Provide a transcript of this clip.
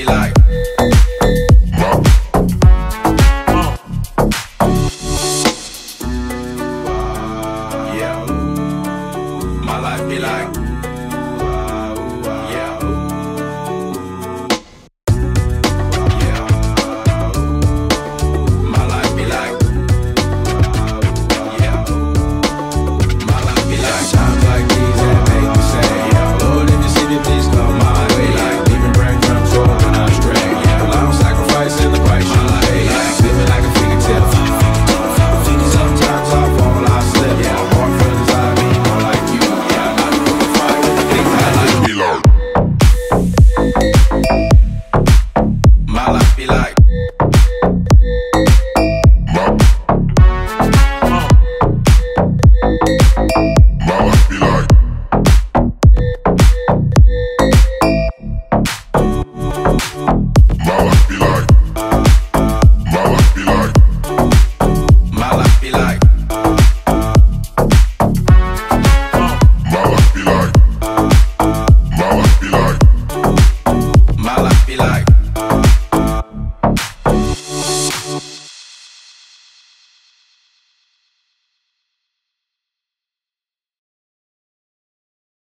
be like. Be like